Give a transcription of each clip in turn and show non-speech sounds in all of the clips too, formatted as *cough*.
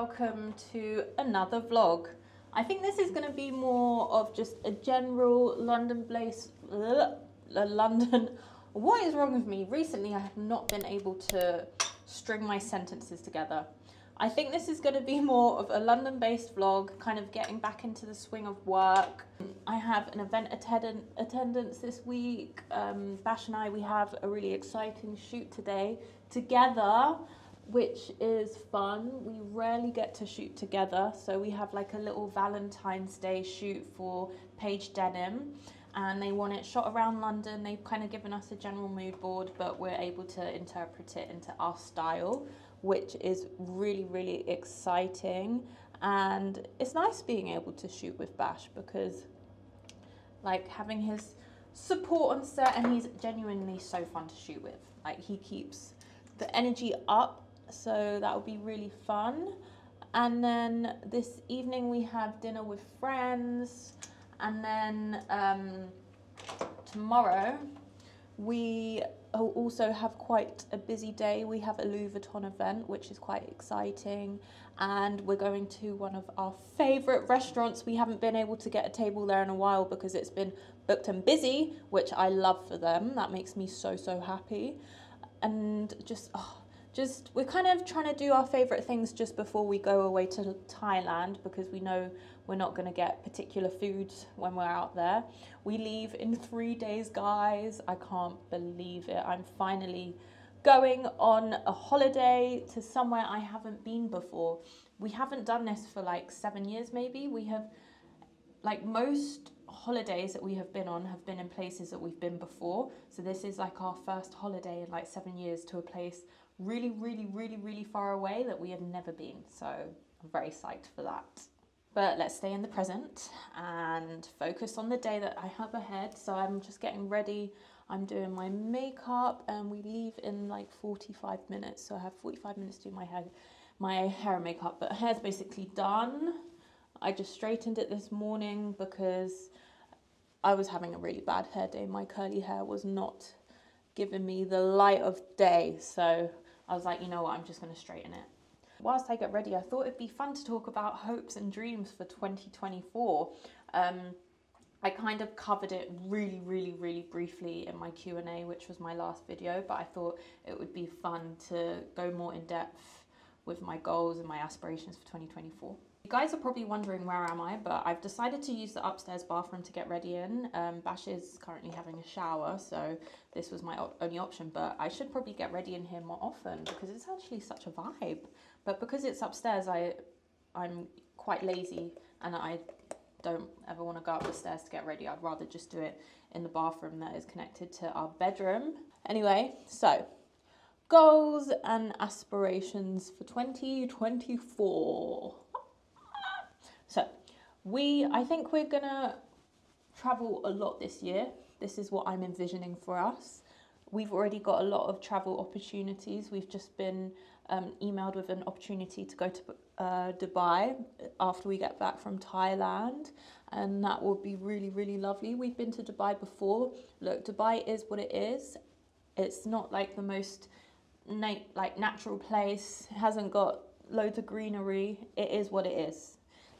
welcome to another vlog. I think this is going to be more of just a general London place. London. *laughs* What is wrong with me? Recently, I have not been able to string my sentences together. I think this is going to be *laughs* more of a London based vlog, kind of getting back into the swing of work. I have an event attendance this week. Um, Bash and I, we have a really exciting shoot today together, which is fun. We rarely get to shoot together, so we have like a little Valentine's Day shoot for Paige Denim. And they want it shot around London. They've kind of given us a general mood board, but we're able to interpret it into our style which is really, really exciting. And it's nice being able to shoot with Bash because, like, having his support on set, and he's genuinely so fun to shoot with. Like, he keeps the energy up, so that will be really fun. And then this evening we have dinner with friends, and then um, tomorrow we also have quite a busy day. We have a Louis Vuitton event, which is quite exciting, and we're going to one of our favourite restaurants. We haven't been able to get a table there in a while because it's been booked and busy, which I love for them. That makes me so, so happy. And just, oh, just we're kind of trying to do our favorite things just before we go away to Thailand because we know we're not going to get particular foods when we're out there. We leave in three days, guys. I can't believe it. I'm finally going on a holiday to somewhere I haven't been before. We haven't done this for like seven years, maybe. We have, like, most holidays that we have been on have been in places that we've been before. So this is like our first holiday in like seven years to a place really, really, really, really far away that we have never been. So I'm very psyched for that. But let's stay in the present and focus on the day that I have ahead. So I'm just getting ready. I'm doing my makeup and we leave in like 45 minutes. So I have 45 minutes to do my hair, my hair and makeup, but hair's basically done. I just straightened it this morning because I was having a really bad hair day. My curly hair was not giving me the light of day. So I was like, you know what, I'm just going to straighten it. Whilst I get ready, I thought it'd be fun to talk about hopes and dreams for 2024. Um, I kind of covered it really, really, really briefly in my Q&A, which was my last video, but I thought it would be fun to go more in depth with my goals and my aspirations for 2024. You guys are probably wondering where am I, but I've decided to use the upstairs bathroom to get ready in. Um, Bash is currently having a shower, so this was my op only option, but I should probably get ready in here more often because it's actually such a vibe. But because it's upstairs, I, I'm quite lazy and I don't ever want to go up the stairs to get ready. I'd rather just do it in the bathroom that is connected to our bedroom. Anyway, so goals and aspirations for 2024. We, I think we're gonna travel a lot this year. This is what I'm envisioning for us. We've already got a lot of travel opportunities. We've just been um, emailed with an opportunity to go to uh, Dubai after we get back from Thailand, and that will be really, really lovely. We've been to Dubai before. Look, Dubai is what it is. It's not like the most na- like natural place. It hasn't got loads of greenery. It is what it is.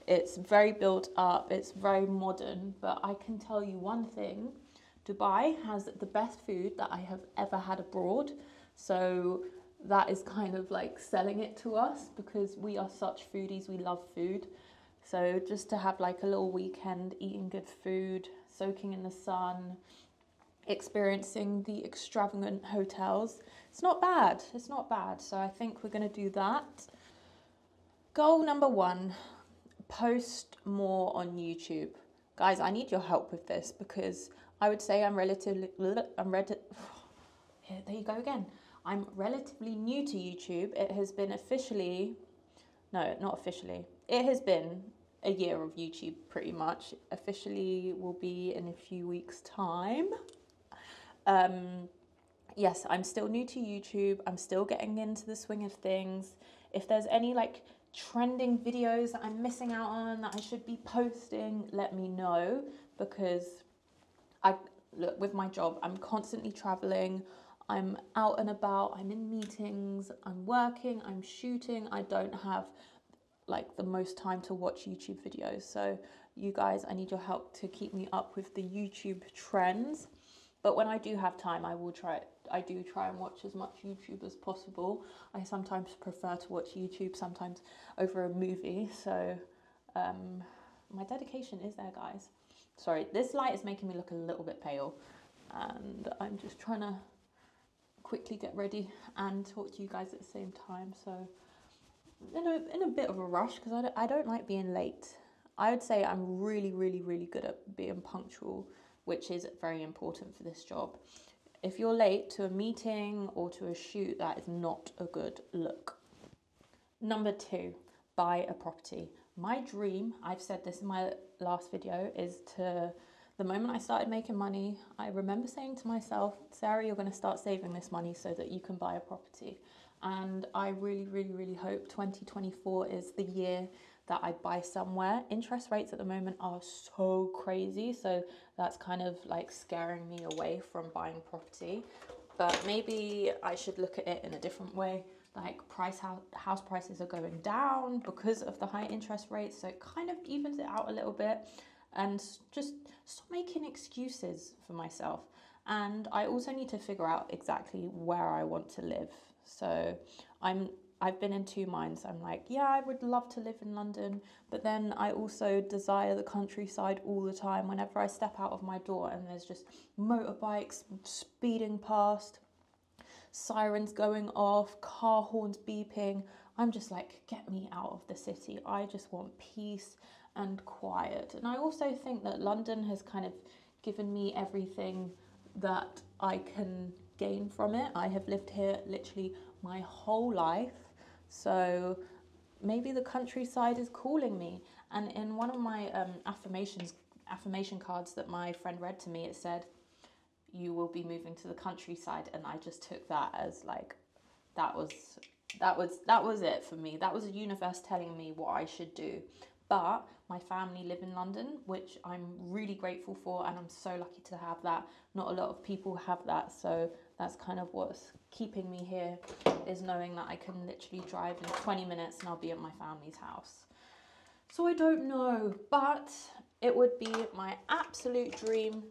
It's very built up, it's very modern, but I can tell you one thing Dubai has the best food that I have ever had abroad. So that is kind of like selling it to us because we are such foodies, we love food. So just to have like a little weekend eating good food, soaking in the sun, experiencing the extravagant hotels, it's not bad. It's not bad. So I think we're going to do that. Goal number one post more on YouTube. Guys, I need your help with this because I would say I'm relatively, I'm ready, *sighs* there you go again. I'm relatively new to YouTube. It has been officially, no, not officially. It has been a year of YouTube pretty much. Officially will be in a few weeks time. Um, yes, I'm still new to YouTube. I'm still getting into the swing of things. If there's any like trending videos that I'm missing out on that I should be posting, let me know because I look with my job, I'm constantly traveling. I'm out and about, I'm in meetings, I'm working, I'm shooting. I don't have like the most time to watch YouTube videos. So, you guys, I need your help to keep me up with the YouTube trends. But when I do have time, I will try. I do try and watch as much YouTube as possible. I sometimes prefer to watch YouTube, sometimes over a movie. So, um, my dedication is there, guys. Sorry, this light is making me look a little bit pale, and I'm just trying to quickly get ready and talk to you guys at the same time. So, in a, in a bit of a rush because I I don't like being late. I would say I'm really, really, really good at being punctual, which is very important for this job. If you're late to a meeting or to a shoot, that is not a good look. Number two, buy a property. My dream, I've said this in my last video, is to the moment I started making money, I remember saying to myself, Sarah, you're going to start saving this money so that you can buy a property. And I really, really, really hope 2024 is the year that I buy somewhere. Interest rates at the moment are so crazy, so that's kind of like scaring me away from buying property. But maybe I should look at it in a different way. Like price house, house prices are going down because of the high interest rates, so it kind of evens it out a little bit. And just stop making excuses for myself. And I also need to figure out exactly where I want to live. So I'm I've been in two minds. I'm like, yeah, I would love to live in London, but then I also desire the countryside all the time. Whenever I step out of my door and there's just motorbikes speeding past, sirens going off, car horns beeping, I'm just like, get me out of the city. I just want peace and quiet. And I also think that London has kind of given me everything that I can gain from it. I have lived here literally my whole life. So maybe the countryside is calling me. And in one of my um, affirmations, affirmation cards that my friend read to me, it said, "You will be moving to the countryside," and I just took that as like, that was that was that was it for me. That was the universe telling me what I should do. But my family live in London, which I'm really grateful for, and I'm so lucky to have that. Not a lot of people have that, so that's kind of what's keeping me here is knowing that I can literally drive in 20 minutes and I'll be at my family's house. So I don't know, but it would be my absolute dream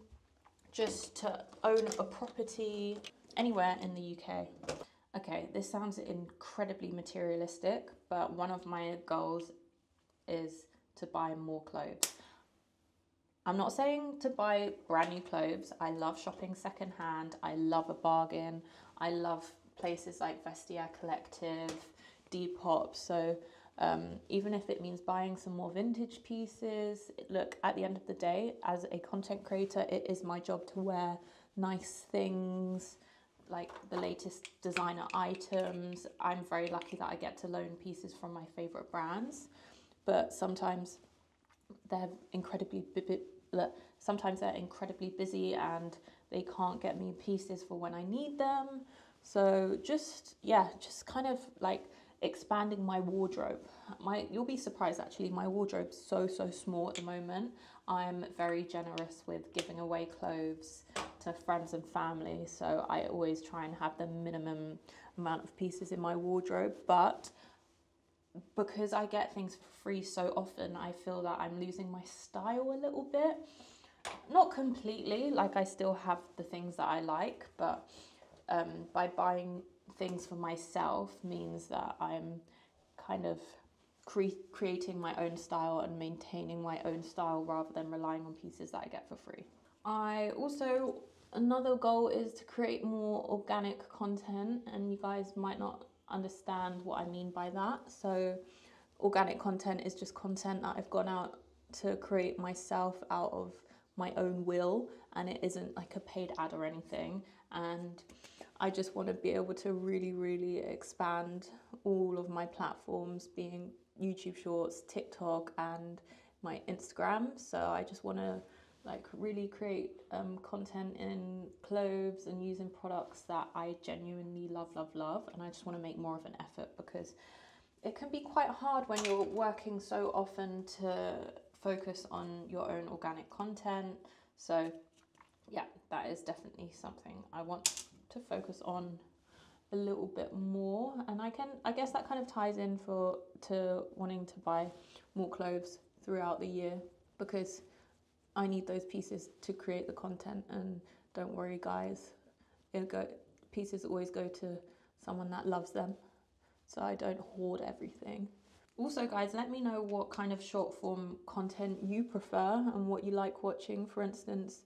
just to own a property anywhere in the UK. Okay, this sounds incredibly materialistic, but one of my goals is to buy more clothes. I'm not saying to buy brand new clothes. I love shopping secondhand. I love a bargain. I love places like Vestiaire Collective, Depop. So um, even if it means buying some more vintage pieces, look, at the end of the day, as a content creator, it is my job to wear nice things, like the latest designer items. I'm very lucky that I get to loan pieces from my favorite brands, but sometimes they're incredibly sometimes they're incredibly busy and they can't get me pieces for when I need them. So just yeah, just kind of like expanding my wardrobe. My you'll be surprised actually, my wardrobe's so so small at the moment. I'm very generous with giving away clothes to friends and family, so I always try and have the minimum amount of pieces in my wardrobe, but because I get things for free so often, I feel that I'm losing my style a little bit. Not completely, like I still have the things that I like, but um, by buying things for myself means that I'm kind of cre- creating my own style and maintaining my own style rather than relying on pieces that I get for free. I also, another goal is to create more organic content, and you guys might not understand what I mean by that. So, organic content is just content that I've gone out to create myself out of my own will, and it isn't like a paid ad or anything. And I just want to be able to really, really expand all of my platforms, being YouTube Shorts, TikTok, and my Instagram. So, I just want to like really create um, content in clothes and using products that I genuinely love, love, love. And I just want to make more of an effort because it can be quite hard when you're working so often to focus on your own organic content. So, yeah, that is definitely something I want to focus on a little bit more. And I can I guess that kind of ties in for to wanting to buy more clothes throughout the year because I need those pieces to create the content. And don't worry guys it go pieces always go to someone that loves them so I don't hoard everything also guys let me know what kind of short form content you prefer and what you like watching for instance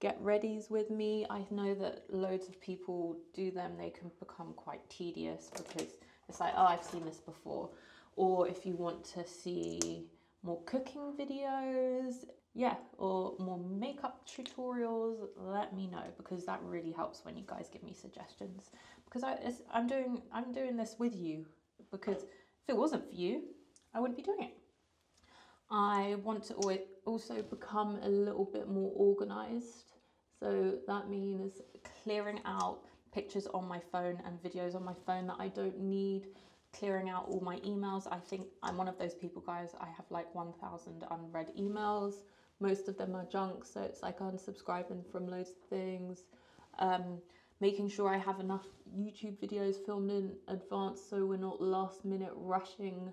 get readies with me. I know that loads of people do them, they can become quite tedious because it's like, oh, I've seen this before. Or if you want to see more cooking videos, yeah, or more makeup tutorials, let me know because that really helps when you guys give me suggestions. Because I, I'm doing, I'm doing this with you because if it wasn't for you, I wouldn't be doing it. I want to also become a little bit more organized. So that means clearing out pictures on my phone and videos on my phone that I don't need, clearing out all my emails. I think I'm one of those people, guys. I have like 1,000 unread emails. Most of them are junk, so it's like unsubscribing from loads of things. Um, making sure I have enough YouTube videos filmed in advance so we're not last minute rushing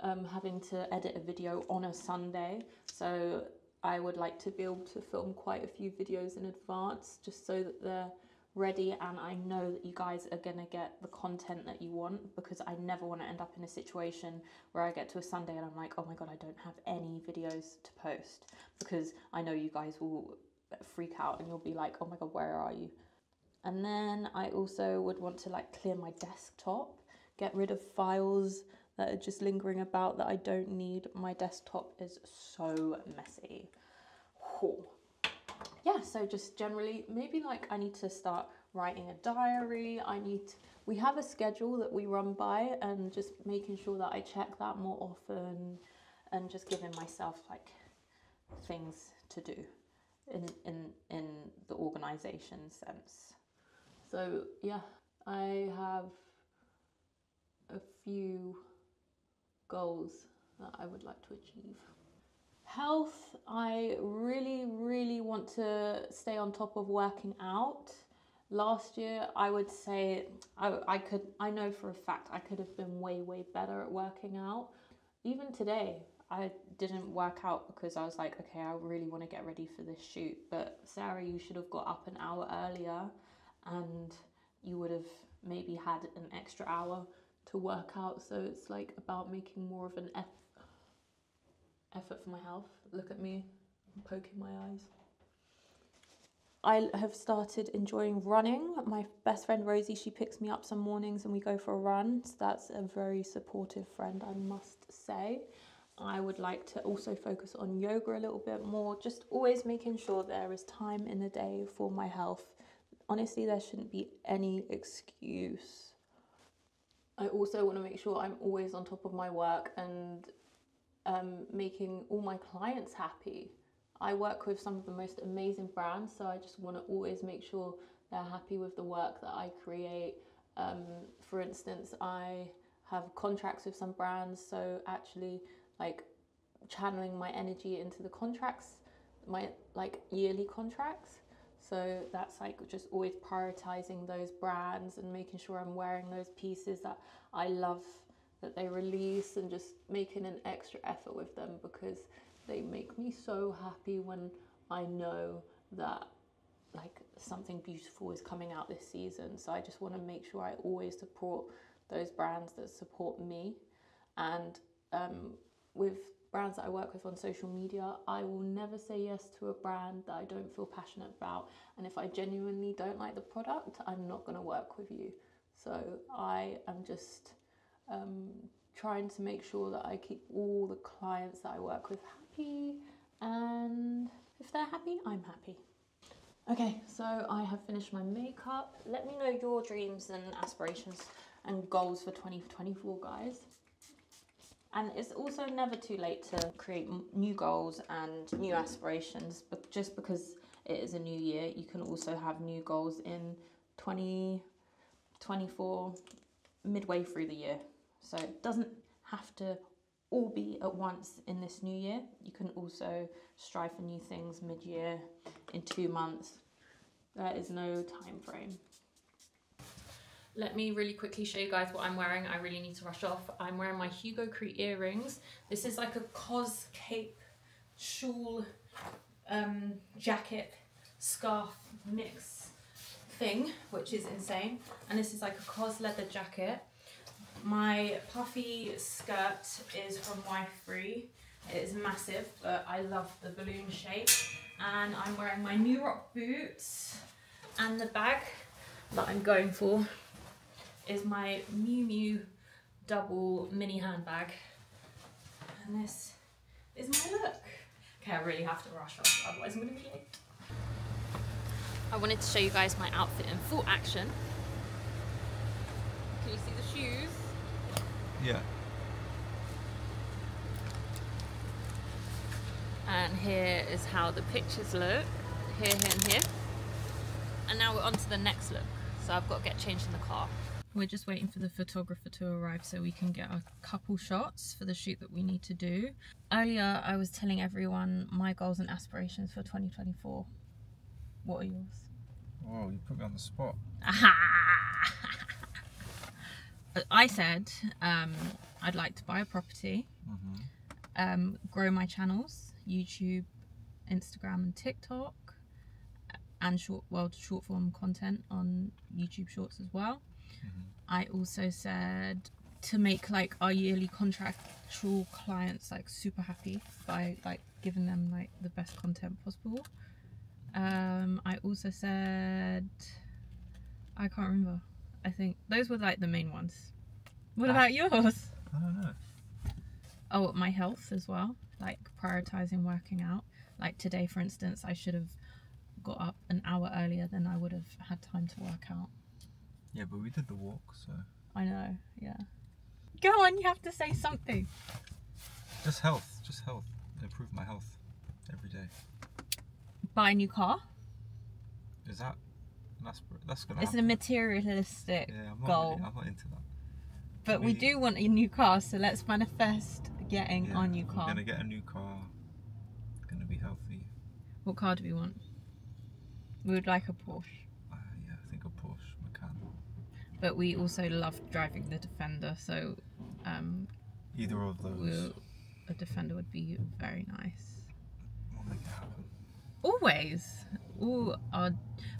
um, having to edit a video on a Sunday. So I would like to be able to film quite a few videos in advance just so that they're ready and I know that you guys are going to get the content that you want because I never want to end up in a situation where I get to a Sunday and I'm like, oh my god, I don't have any videos to post because I know you guys will freak out and you'll be like, oh my god, where are you? And then I also would want to like clear my desktop, get rid of files that are just lingering about that I don't need. My desktop is so messy. Whew. Yeah, so just generally, maybe like I need to start writing a diary. I need, to, we have a schedule that we run by and just making sure that I check that more often and just giving myself like things to do in, in, in the organization sense. So yeah, I have a few goals that I would like to achieve. Health, I really, really want to stay on top of working out. Last year, I would say I, I could, I know for a fact I could have been way, way better at working out. Even today, I didn't work out because I was like, okay, I really want to get ready for this shoot. But Sarah, you should have got up an hour earlier and you would have maybe had an extra hour to work out. So it's like about making more of an eff- effort for my health. Look at me, poking my eyes. I have started enjoying running. My best friend Rosie, she picks me up some mornings and we go for a run. So that's a very supportive friend, I must say. I would like to also focus on yoga a little bit more, just always making sure there is time in the day for my health. Honestly, there shouldn't be any excuse I also want to make sure I'm always on top of my work and um, making all my clients happy. I work with some of the most amazing brands, so I just want to always make sure they're happy with the work that I create. Um, for instance, I have contracts with some brands, so actually, like channeling my energy into the contracts, my like yearly contracts. So that's like just always prioritizing those brands and making sure I'm wearing those pieces that I love that they release and just making an extra effort with them because they make me so happy when I know that like something beautiful is coming out this season. So I just want to make sure I always support those brands that support me. And um, with brands that I work with on social media, I will never say yes to a brand that I don't feel passionate about. And if I genuinely don't like the product, I'm not going to work with you. So I am just um, trying to make sure that I keep all the clients that I work with happy. And if they're happy, I'm happy. Okay, so I have finished my makeup. Let me know your dreams and aspirations and goals for 2024, guys. And it's also never too late to create new goals and new aspirations. But just because it is a new year, you can also have new goals in 2024, midway through the year. So it doesn't have to all be at once in this new year. You can also strive for new things mid year, in two months. There is no time frame. let me really quickly show you guys what I'm wearing. I really need to rush off. I'm wearing my Hugo Kreit earrings. This is like a cos cape shawl um, jacket scarf mix thing, which is insane. And this is like a cos leather jacket. My puffy skirt is from Wife Free. It is massive, but I love the balloon shape. And I'm wearing my New Rock boots. And the bag that I'm going for is my Miu Miu double mini handbag. And this is my look. Okay, I really have to rush off, otherwise I'm gonna be late. I wanted to show you guys my outfit in full action. Can you see the shoes? Yeah. And here is how the pictures look. Here, here, and here. And now we're on to the next look. So I've got to get changed in the car. We're just waiting for the photographer to arrive so we can get a couple shots for the shoot that we need to do. Earlier, I was telling everyone my goals and aspirations for 2024. What are yours? Whoa, you put me on the spot. I said um, I'd like to buy a property, Mm-hmm. um, grow my channels, YouTube, Instagram, and TikTok, and short well short form content on YouTube Shorts as well. Mhm. I also said to make like our yearly contractual clients like super happy by like giving them like the best content possible. Um, I also said I can't remember. I think those were like the main ones. What Ah. about yours? I don't know. Oh, my health as well. Like prioritizing working out. Like today, for instance, I should have got up an hour earlier than I would have had time to work out. Yeah, but we did the walk, so I know, yeah. Go on, you have to say something. just health, just health. Improve my health every day. Buy a new car. Is that that's that's gonna It's a materialistic yeah, I'm not goal. really, I'm not into that. But we we- do want a new car, so let's manifest getting Yeah, our new car. gonna get a new car. Gonna be healthy. What car do we want? We would like a Porsche. Uh, yeah, I think a Porsche Macan. But we also love driving the Defender, so um, Either of those. we'll, a Defender would be very nice. We'll happen. Always. All our,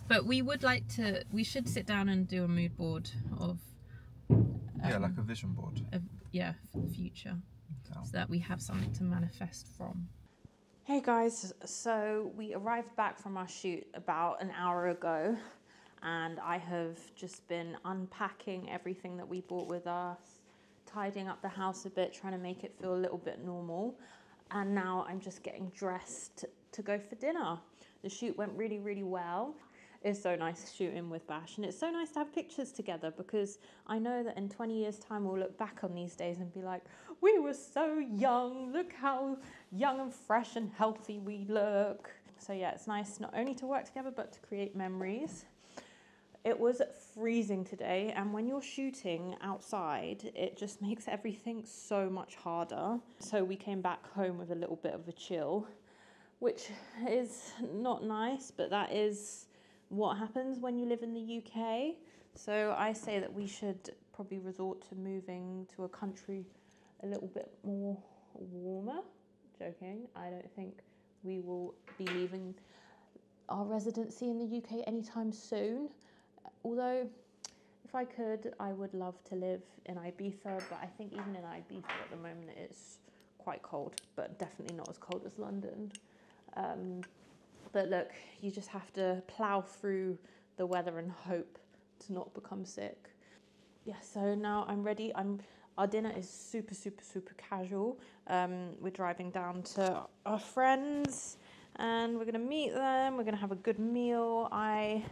but we would like to. We should sit down and do a mood board of. yeah, um, like a vision board. of- yeah, for the future, Down. so that we have something to manifest from. Hey guys, so we arrived back from our shoot about an hour ago, and I have just been unpacking everything that we brought with us, tidying up the house a bit, trying to make it feel a little bit normal. And now I'm just getting dressed to go for dinner. The shoot went really, really well. It's so nice shooting with Bash, and it's so nice to have pictures together because I know that in 20 years' time we'll look back on these days and be like, we were so young, look how young and fresh and healthy we look. So, yeah, it's nice not only to work together but to create memories. It was freezing today, and when you're shooting outside, it just makes everything so much harder. So, we came back home with a little bit of a chill, which is not nice, but that is what happens when you live in the UK. So, I say that we should probably resort to moving to a country a little bit more warmer. Joking, I don't think we will be leaving our residency in the UK anytime soon. Although, if I could, I would love to live in Ibiza, but I think even in Ibiza at the moment it's quite cold, but definitely not as cold as London. Um, but look, you just have to plough through the weather and hope to not become sick. Yeah, so now I'm ready. I'm our dinner is super, super, super casual. Um, we're driving down to our friends, and we're gonna meet them. We're gonna have a good meal. I,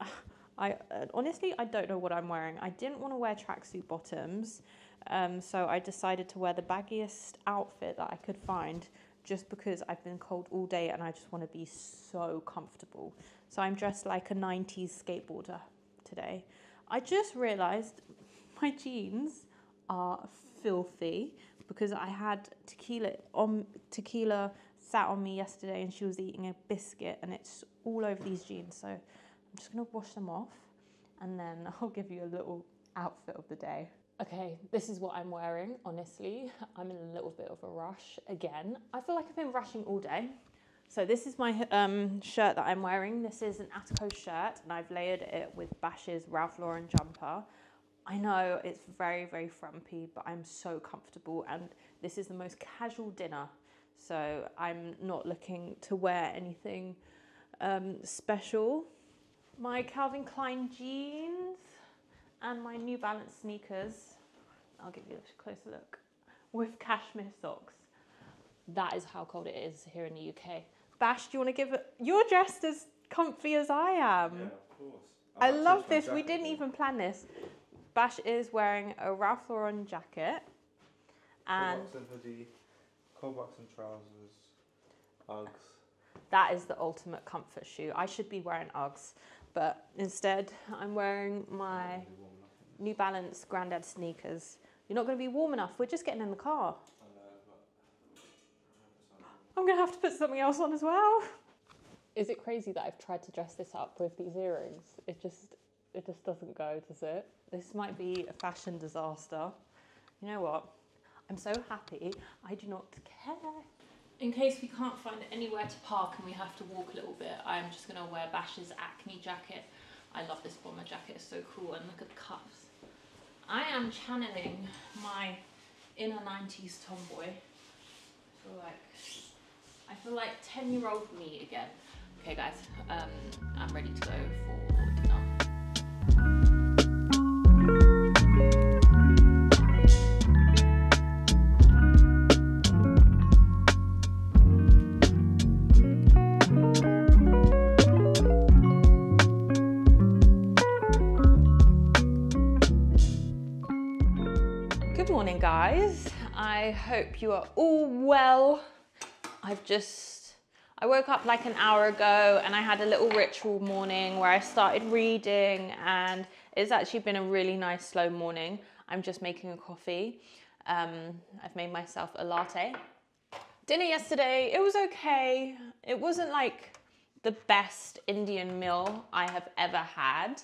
*sighs* I honestly I don't know what I'm wearing. I didn't want to wear tracksuit bottoms, um, so I decided to wear the baggiest outfit that I could find, just because I've been cold all day and I just want to be so comfortable. So I'm dressed like a 90s skateboarder today. I just realized my jeans are filthy because I had Tequilla on Tequilla sat on me yesterday and she was eating a biscuit and it's all over these jeans. So I'm just gonna wash them off and then *laughs* I'll give you a little outfit of the day. Okay, this is what I'm wearing, honestly. *laughs* I'm in a little bit of a rush again. I feel like I've been rushing all day. So this is my um, shirt that I'm wearing. This is an Atticos shirt and I've layered it with Bash's Ralph Lauren jumper. I know it's very, very frumpy, but I'm so comfortable and this is the most casual dinner. So I'm not looking to wear anything um, special. My Calvin Klein jeans and my New Balance sneakers. I'll give you a closer look. With cashmere socks. That is how cold it is here in the UK. Bash, do you want to give it? You're dressed as comfy as I am. Yeah, of course. I love this. We didn't even plan this. Bash is wearing a Ralph Lauren jacket and and hoodie, Cole Buxton trousers, Uggs. that is the ultimate comfort shoe. I should be wearing Uggs, but instead I'm wearing my Really warm enough. New Balance Grandad sneakers. You're not going to be warm enough. We're just getting in the car. I'm going to have to put something else on as well. Is it crazy that I've tried to dress this up with these earrings? It just it just doesn't go, does it? This might be a fashion disaster. You know what? I'm so happy. I do not care. In case we can't find anywhere to park and we have to walk a little bit, I'm just going to wear Bash's Acne jacket. I love this bomber jacket. It's so cool. And look at the cuffs. I am channeling my inner 90s tomboy. I feel like I feel like 10 year old me again. Okay, guys, um, I'm ready to go for I hope you are all well. I've just I woke up like an hour ago and I had a little ritual morning where I started reading and it's actually been a really nice slow morning. I'm just making a coffee. Um, I've made myself a latte. Dinner yesterday, it was okay. It wasn't like the best Indian meal I have ever had,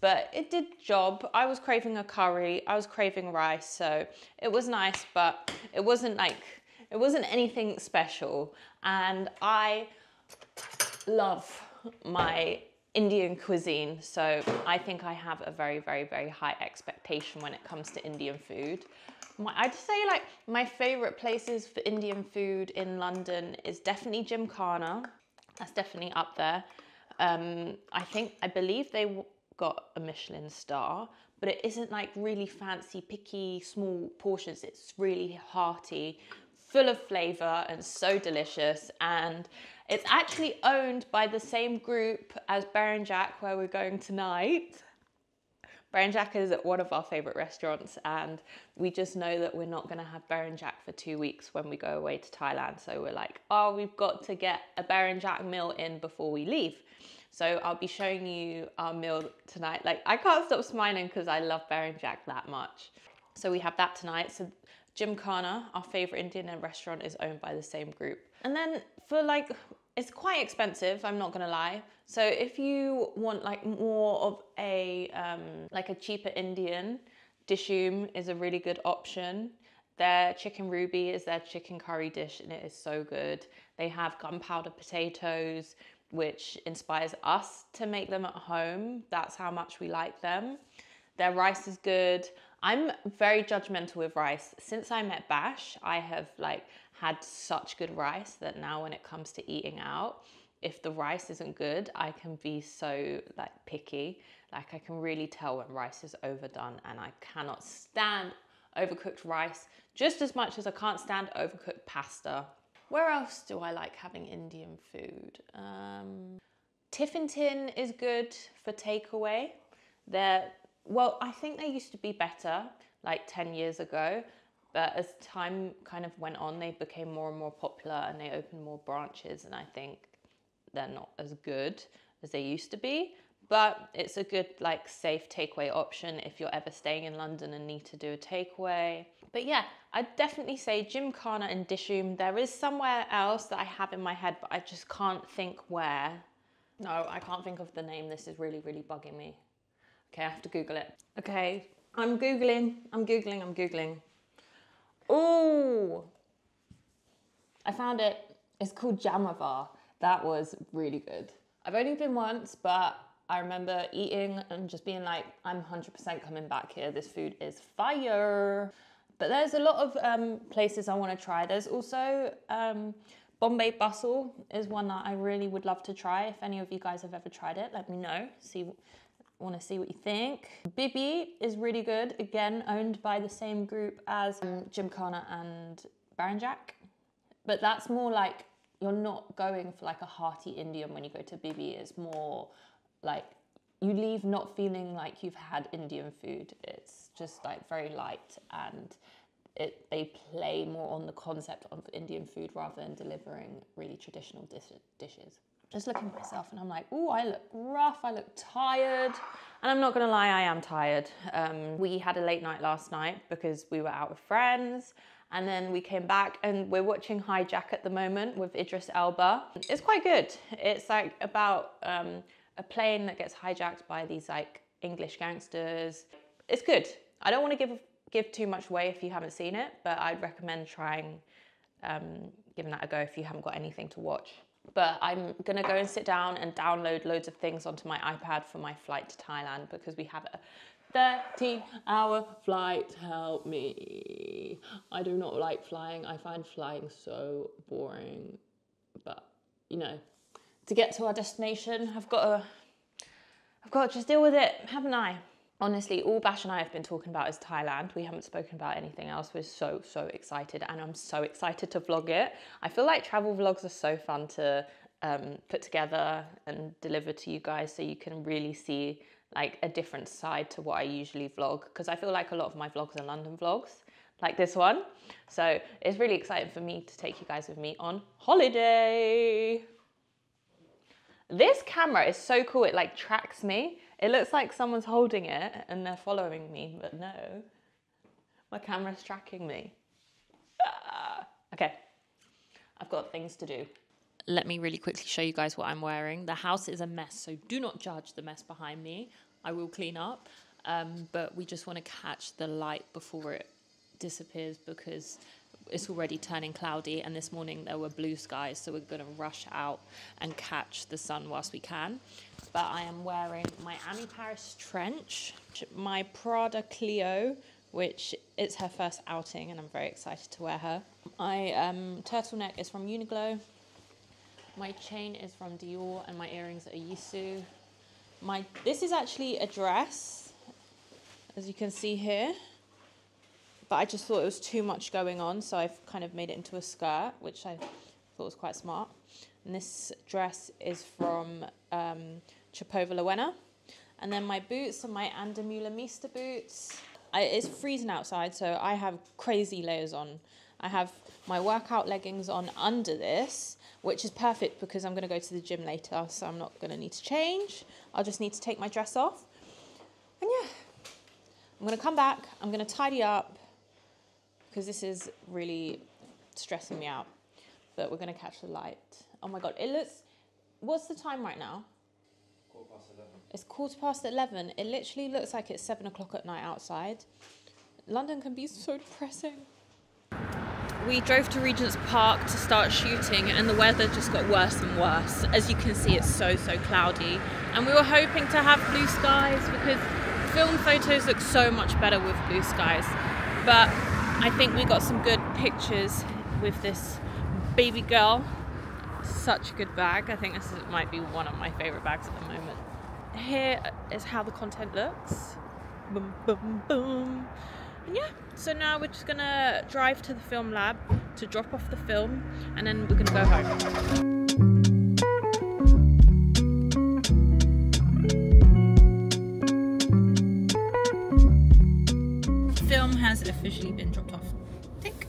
but it did job. I was craving a curry, I was craving rice, so it was nice, but it wasn't like it wasn't anything special. And I love my Indian cuisine, so I think I have a very, very, very high expectation when it comes to Indian food. My, I'd say like my favorite places for Indian food in London is definitely Gymkhana. That's definitely up there. Um, I think I believe they got a Michelin star, but it isn't like really fancy, picky, small portions. It's really hearty, full of flavor, and so delicious. And it's actually owned by the same group as Berenjak, where we're going tonight. Berenjak is at one of our favorite restaurants, and we just know that we're not going to have Berenjak for two weeks when we go away to Thailand. So we're like, oh, we've got to get a Berenjak meal in before we leave. So I'll be showing you our meal tonight. Like, I can't stop smiling because I love Berenjak that much. So we have that tonight. So Jim Gymkhana, our favorite Indian restaurant, is owned by the same group. And then for like, it's quite expensive. I'm not gonna lie. So if you want like more of a um, like a cheaper Indian, Dishoom is a really good option. Their chicken ruby is their chicken curry dish, and it is so good. They have gunpowder potatoes, which inspires us to make them at home. That's how much we like them. Their rice is good. I'm very judgmental with rice. Since I met Bash, I have like had such good rice that now when it comes to eating out, if the rice isn't good, I can be so like picky. Like I can really tell when rice is overdone and I cannot stand overcooked rice just as much as I can't stand overcooked pasta. Where else do I like having Indian food? Um, Tiffin Tin is good for takeaway. They're well, I think they used to be better like 10 years ago, but as time kind of went on, they became more and more popular and they opened more branches, and I think they're not as good as they used to be. But it's a good, like, safe takeaway option if you're ever staying in London and need to do a takeaway. But yeah, I'd definitely say Gymkhana and Dishoom. There is somewhere else that I have in my head, but I just can't think where. No, I can't think of the name. This is really, really bugging me. Okay, I have to Google it. Okay, I'm Googling, I'm Googling, I'm Googling. Oh, I found it. It's called Jamavar. That was really good. I've only been once, but I remember eating and just being like, I'm 100% coming back here. This food is fire. But there's a lot of um, places I want to try. There's also um, Bombay Bustle is one that I really would love to try. If any of you guys have ever tried it, let me know. See, want to see what you think. Bibi is really good. Again, owned by the same group as um, Gymkhana and Berenjak. But that's more like you're not going for like a hearty Indian when you go to Bibi. It's more like you leave not feeling like you've had Indian food. It's just like very light and it they play more on the concept of Indian food rather than delivering really traditional dish, dishes. Just looking at myself and I'm like, oh, I look rough, I look tired. And I'm not gonna lie, I am tired. Um, we had a late night last night because we were out with friends and then we came back and we're watching Hijack at the moment with Idris Elba. It's quite good. It's like about um, a plane that gets hijacked by these like English gangsters. It's good. I don't want to give give too much away if you haven't seen it, but I'd recommend trying um, giving that a go if you haven't got anything to watch. But I'm gonna go and sit down and download loads of things onto my iPad for my flight to Thailand because we have a 13 hour flight. Help me. I do not like flying. I find flying so boring. But, you know, to get to our destination, I've got to, I've got to just deal with it, haven't I? Honestly, all Bash and I have been talking about is Thailand. We haven't spoken about anything else. We're so, so excited, and I'm so excited to vlog it. I feel like travel vlogs are so fun to um, put together and deliver to you guys so you can really see like a different side to what I usually vlog because I feel like a lot of my vlogs are London vlogs like this one. So it's really exciting for me to take you guys with me on holiday. This camera is so cool. It like tracks me. It looks like someone's holding it and they're following me, but no, my camera's tracking me. Ah. *laughs* Okay, I've got things to do. Let me really quickly show you guys what I'm wearing. The house is a mess, so do not judge the mess behind me. I will clean up, um, but we just want to catch the light before it disappears because it's already turning cloudy and this morning there were blue skies so we're going to rush out and catch the sun whilst we can. But i am wearing my Ami Paris trench my prada Cleo which is her first outing and i'm very excited to wear her. My um, turtleneck is from uniqlo. My chain is from dior and my earrings are yisu my this is actually a dress as you can see here but I just thought it was too much going on, so I've kind of made it into a skirt, which I thought was quite smart. And this dress is from um, Chopova Lowena. And then my boots are my Ann Demeulemeester boots. I, it's freezing outside, so I have crazy layers on. I have my workout leggings on under this, which is perfect because I'm going to go to the gym later, so I'm not going to need to change. I'll just need to take my dress off. And yeah, I'm going to come back, I'm going to tidy up, because this is really stressing me out. But we're going to catch the light. Oh my god, it looks. What's the time right now? Quarter past 11. It's quarter past 11. It literally looks like it's 7 o'clock at night outside. London can be so depressing. We drove to Regent's Park to start shooting, and the weather just got worse and worse. As you can see, it's so, so cloudy. And we were hoping to have blue skies because film photos look so much better with blue skies. But I think we got some good pictures with this baby girl. Such a good bag. I think this is, might be one of my favorite bags at the moment. Here is how the content looks. Boom, boom, boom. And yeah, so now we're just gonna drive to the film lab to drop off the film and then we're gonna go home. film has officially been dropped off. Tick.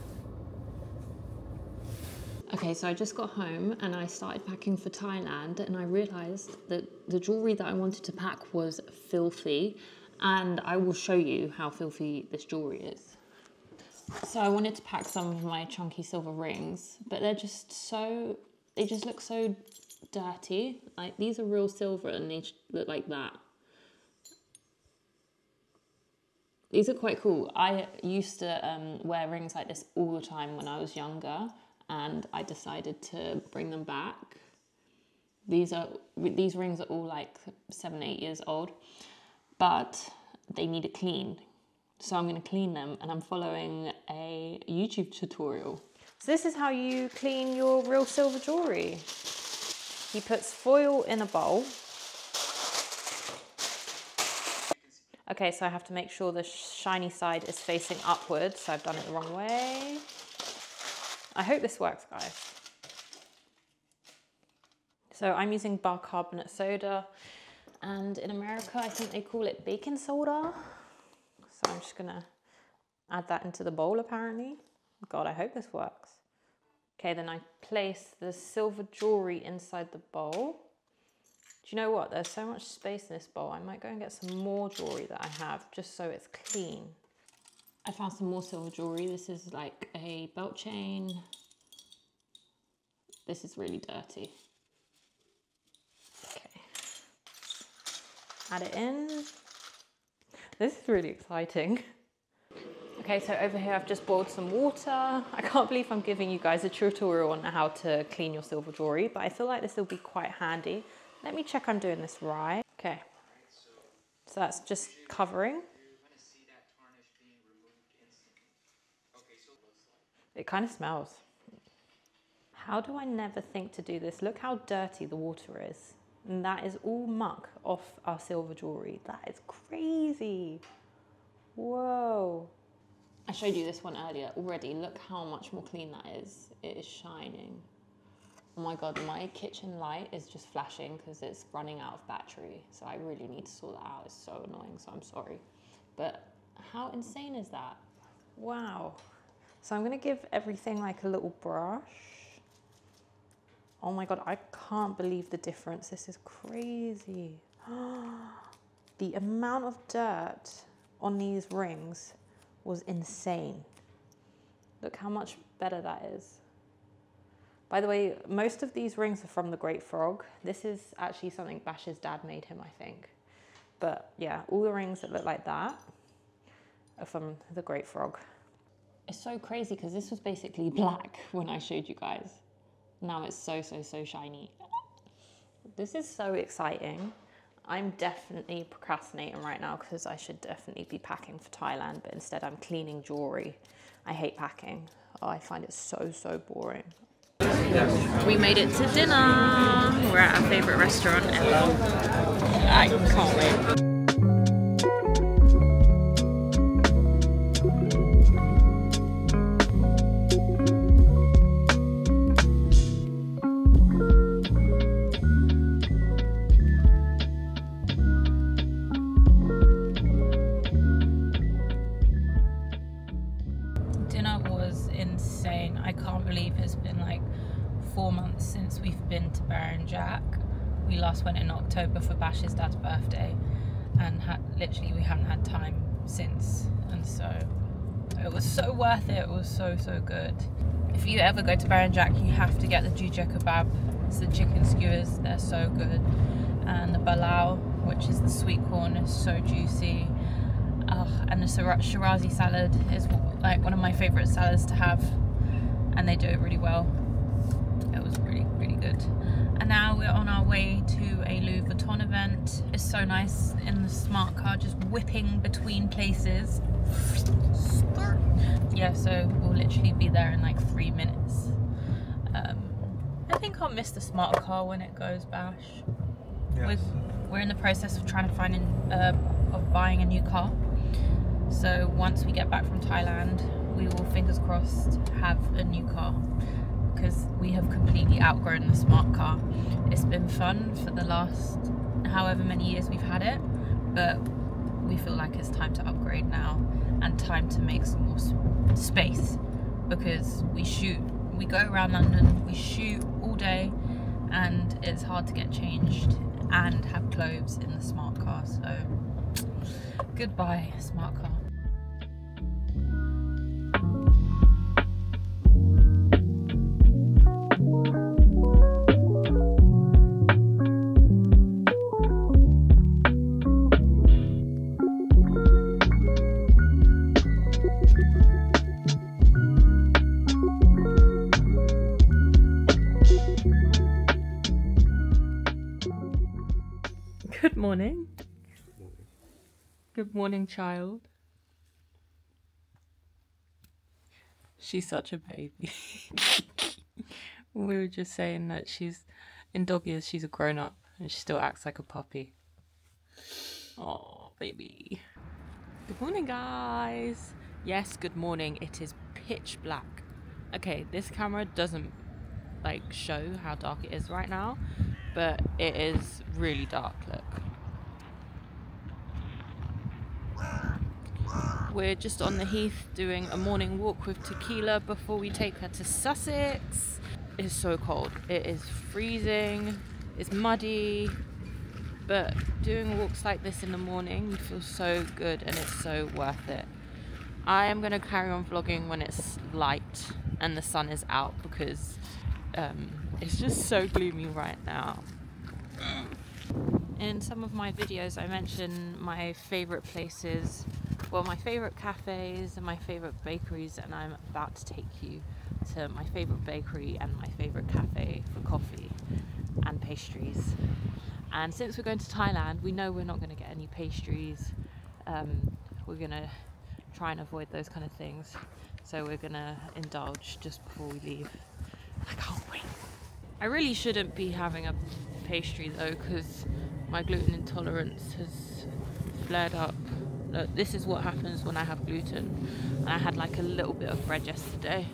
Okay, so I just got home and I started packing for Thailand and I realized that the jewelry that I wanted to pack was filthy and I will show you how filthy this jewelry is. So I wanted to pack some of my chunky silver rings, but they're just so, they just look so dirty. Like these are real silver and they look like that. These are quite cool. I used to um, wear rings like this all the time when I was younger, and I decided to bring them back. These are these rings are all like seven, eight years old, but they need a clean. So I'm going to clean them, and I'm following a YouTube tutorial. So this is how you clean your real silver jewelry. He puts foil in a bowl. Okay, so I have to make sure the shiny side is facing upwards, so I've done it the wrong way. I hope this works, guys. So I'm using bicarbonate soda, and in America, I think they call it baking soda. So I'm just gonna add that into the bowl, apparently. God, I hope this works. Okay, then I place the silver jewelry inside the bowl. Do you know what? There's so much space in this bowl. I might go and get some more jewelry that I have just so it's clean. I found some more silver jewelry. This is like a belt chain. This is really dirty. Okay. Add it in. This is really exciting. Okay, so over here I've just boiled some water. I can't believe I'm giving you guys a tutorial on how to clean your silver jewelry, but I feel like this will be quite handy. Let me check I'm doing this right. Okay, so that's just covering. It kind of smells. How do I never think to do this? Look how dirty the water is. And that is all muck off our silver jewelry. That is crazy. Whoa. I showed you this one earlier already. Look how much more clean that is. It is shining. Oh my God, my kitchen light is just flashing because it's running out of battery. So I really need to sort that out. It's so annoying, so I'm sorry. But how insane is that? Wow. So I'm gonna give everything like a little brush. Oh my God, I can't believe the difference. This is crazy. *gasps* the amount of dirt on these rings was insane. Look how much better that is. By the way, most of these rings are from the Great Frog. This is actually something Bash's dad made him, I think. But yeah, all the rings that look like that are from the Great Frog. It's so crazy because this was basically *laughs* black when I showed you guys. Now it's so, so, so shiny. This is so exciting. I'm definitely procrastinating right now because I should definitely be packing for Thailand, but instead I'm cleaning jewelry. I hate packing. Oh, I find it so, so boring. We made it to dinner. We're at our favourite restaurant ever. I can't wait. Jack, you have to get the joojeh kebab. It's the chicken skewers. They're so good, and the balao, which is the sweet corn, is so juicy. Oh, and the Shirazi salad is like one of my favorite salads to have, and they do it really well. It was really, really good. And now we're on our way to a Louis Vuitton event. It's so nice in the smart car, just whipping between places. Yeah, so we'll literally be there in like three minutes. I miss the smart car when it goes bash. Yes. We're, we're in the process of trying to find an, uh, of buying a new car. So once we get back from Thailand, we will, fingers crossed, have a new car because we have completely outgrown the smart car. It's been fun for the last however many years we've had it, but we feel like it's time to upgrade now and time to make some more space because we shoot, we go around London, we shoot day, and it's hard to get changed and have clothes in the smart car. So goodbye, smart car. Morning. Good morning, child. She's such a baby. we were just saying that she's in dog years, she's a grown up and she still acts like a puppy. Oh, baby. Good morning, guys. Yes, good morning. It is pitch black. Okay, this camera doesn't like show how dark it is right now, but it is really dark. Look. We're just on the heath doing a morning walk with Tequilla before we take her to Sussex. It's so cold. It is freezing. It's muddy. But doing walks like this in the morning, you feel so good and it's so worth it. I am going to carry on vlogging when it's light and the sun is out because um, it's just so gloomy right now. In some of my videos, I mention my favourite places well, my favourite cafes and my favourite bakeries, and I'm about to take you to my favourite bakery and my favourite cafe for coffee and pastries. And since we're going to Thailand, we know we're not going to get any pastries. Um, we're going to try and avoid those kind of things. So we're going to indulge just before we leave. I can't wait. I really shouldn't be having a pastry though, because my gluten intolerance has flared up Look, this is what happens when I have gluten. And I had like a little bit of bread yesterday,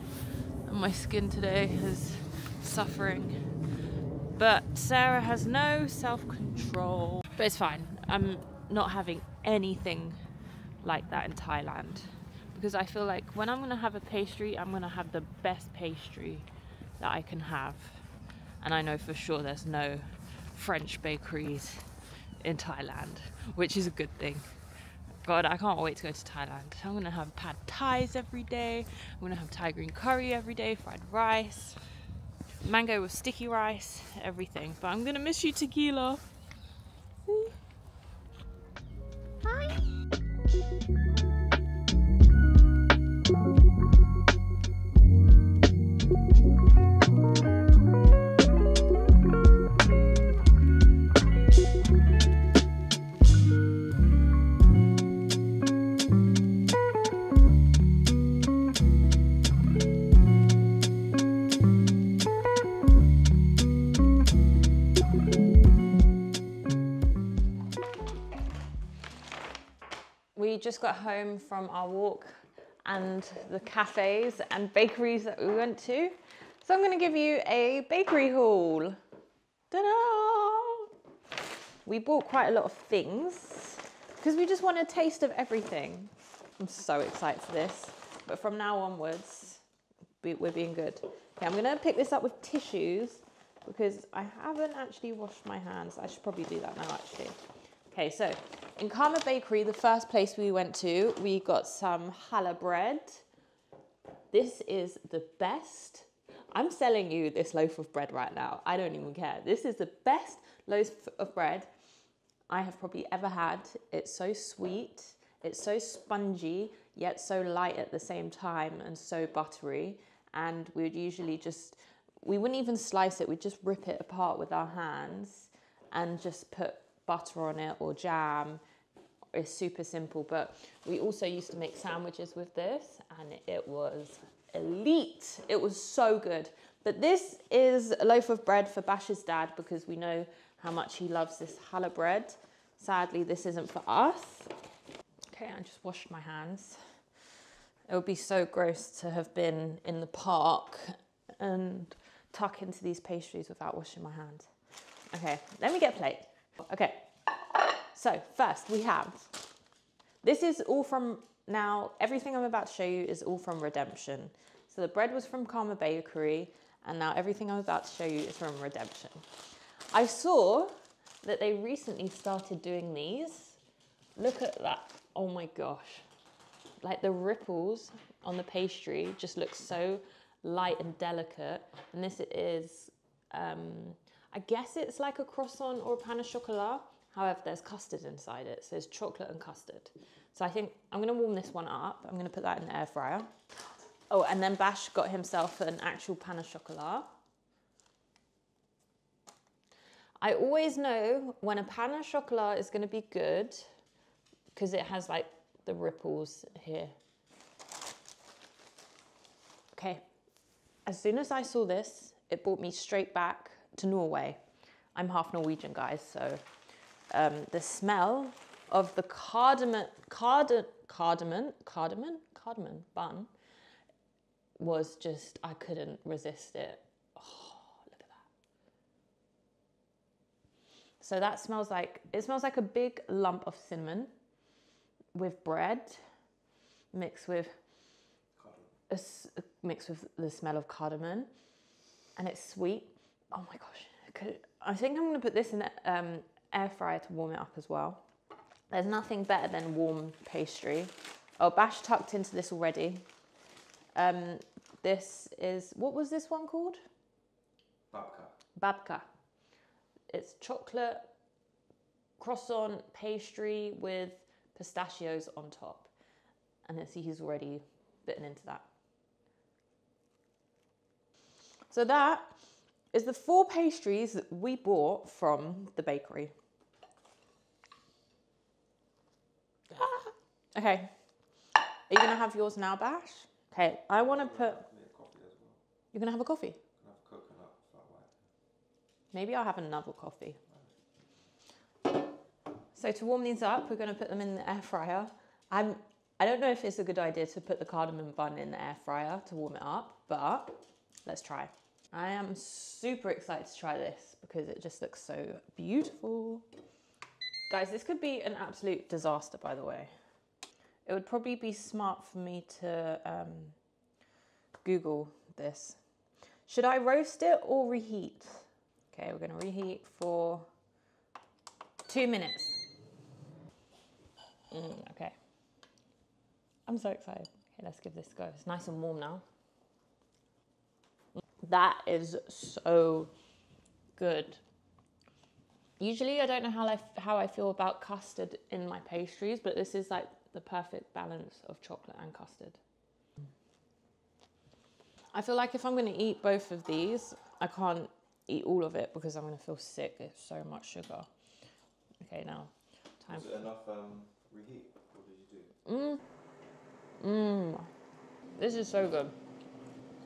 and my skin today is suffering. But Sarah has no self control. But it's fine. I'm not having anything like that in Thailand because I feel like when I'm gonna have a pastry, I'm gonna have the best pastry that I can have. And I know for sure there's no French bakeries in Thailand, which is a good thing. God, I can't wait to go to Thailand. I'm gonna have pad thais every day. I'm gonna have Thai green curry every day, fried rice, mango with sticky rice, everything. But I'm gonna miss you, Tequilla. Got home from our walk and the cafes and bakeries that we went to. So I'm going to give you a bakery haul. Ta-da! We bought quite a lot of things because we just want a taste of everything. I'm so excited for this. But from now onwards, we're being good. Okay, I'm going to pick this up with tissues because I haven't actually washed my hands. I should probably do that now actually. Okay, so in Karma Bakery, the first place we went to, we got some challah bread. This is the best. I'm selling you this loaf of bread right now. I don't even care. This is the best loaf of bread I have probably ever had. It's so sweet, it's so spongy, yet so light at the same time, and so buttery. And we would usually just, we wouldn't even slice it, we'd just rip it apart with our hands and just put butter on it or jam. It's super simple, but we also used to make sandwiches with this and it was elite. It was so good. But this is a loaf of bread for Bash's dad because we know how much he loves this challah bread. Sadly, this isn't for us. Okay, I just washed my hands. It would be so gross to have been in the park and tuck into these pastries without washing my hands. Okay, let me get a plate. Okay, so first we have, this is all from, now everything I'm about to show you is all from Redemption. So the bread was from Karma Bakery and now everything I'm about to show you is from Redemption. I saw that they recently started doing these. Look at that, oh my gosh. Like the ripples on the pastry just look so light and delicate. And this is um, I guess it's like a croissant or a pain au chocolat. However, there's custard inside it. So there's chocolate and custard. So I think I'm going to warm this one up. I'm going to put that in the air fryer. Oh, and then Bash got himself an actual pain au chocolat. I always know when a pan chocolat is going to be good because it has like the ripples here. Okay, as soon as I saw this, it brought me straight back to Norway. I'm half Norwegian, guys, so um, the smell of the cardamom, cardamom, cardamom, cardamom, cardamom bun was just, I couldn't resist it. Oh, look at that. So that smells like, it smells like a big lump of cinnamon with bread mixed with a mixed with the smell of cardamom and it's sweet. Oh my gosh. Could, I think I'm going to put this in the um, air fryer to warm it up as well. There's nothing better than warm pastry. Oh, Bash tucked into this already. Um, this is, what was this one called? Babka. Babka. It's chocolate croissant pastry with pistachios on top. And it's, he's already bitten into that. So that is the four pastries that we bought from the bakery. Ah. Okay. Are you gonna have yours now, Bash? Okay, I put coffee as well. you're gonna have a coffee. Maybe I'll have another coffee. So to warm these up, we're going to put them in the air fryer. I'm I don't know if it's a good idea to put the cardamom bun in the air fryer to warm it up, but let's try. I am super excited to try this because it just looks so beautiful. Guys, this could be an absolute disaster, by the way. It would probably be smart for me to um, Google this. Should I roast it or reheat? Okay, we're gonna reheat for two minutes. Mm, okay. I'm so excited. Okay, let's give this a go. It's nice and warm now. That is so good. Usually, I don't know how I, how I feel about custard in my pastries, but this is like the perfect balance of chocolate and custard. I feel like if I'm going to eat both of these, I can't eat all of it because I'm going to feel sick. It's so much sugar. Okay, now time. Was it enough um, reheat? What did you do? Mmm. Mmm. This is so good.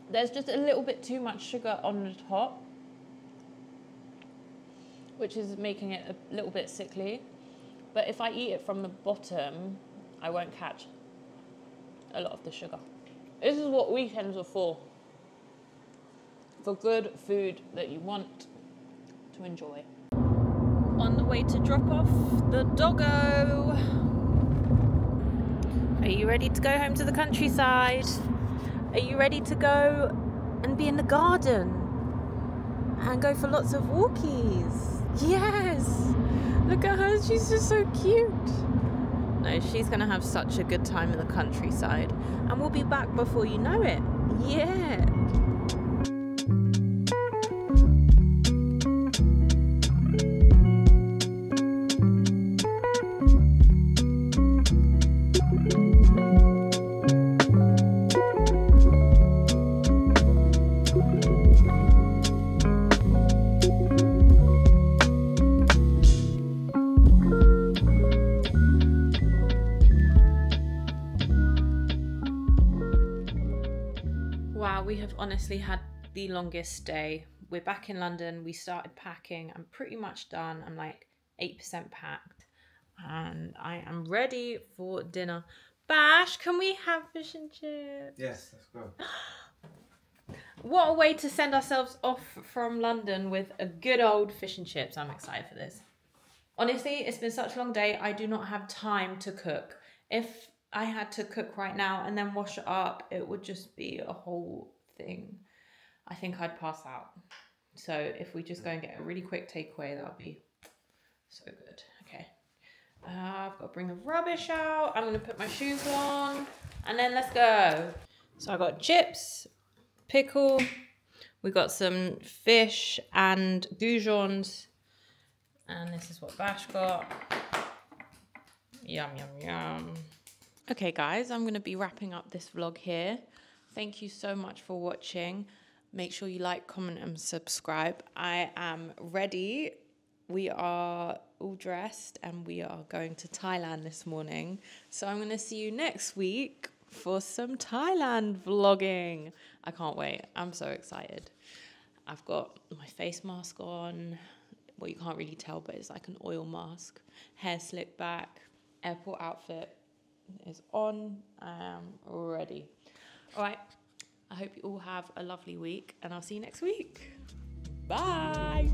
There's just a little bit too much sugar on the top, which is making it a little bit sickly. But if I eat it from the bottom, I won't catch a lot of the sugar. This is what weekends are for. For good food that you want to enjoy. On the way to drop off the doggo. Are you ready to go home to the countryside? Are you ready to go and be in the garden? And go for lots of walkies? Yes! Look at her, she's just so cute. No, she's gonna have such a good time in the countryside. And we'll be back before you know it. Yeah! Honestly had the longest day. We're back in London. We started packing. I'm pretty much done. I'm like 8% packed. And I am ready for dinner. Bash, can we have fish and chips? Yes, let's go. *gasps* What a way to send ourselves off from London with a good old fish and chips. I'm excited for this. Honestly, it's been such a long day. I do not have time to cook. If I had to cook right now and then wash it up, it would just be a whole thing. I think I'd pass out. So if we just go and get a really quick takeaway, that would be so good. Okay. Uh, I've got to bring the rubbish out. I'm going to put my shoes on and then let's go. So I got chips, pickle. We've got some fish and goujons. And this is what Bash got. Yum, yum, yum. Okay, guys, I'm going to be wrapping up this vlog here. Thank you so much for watching. Make sure you like, comment, and subscribe. I am ready we are all dressed and we are going to Thailand this morning. So I'm going to see you next week for some Thailand vlogging. I can't wait. I'm so excited. I've got my face mask on. Well, you can't really tell, but it's like an oil mask. Hair slicked back. Airport outfit is on. I am ready. All right. I hope you all have a lovely week and I'll see you next week. Bye.